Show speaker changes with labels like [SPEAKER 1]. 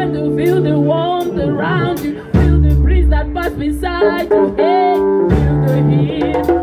[SPEAKER 1] To feel the warmth around you, feel the breeze that passes beside you, hey, feel the heat.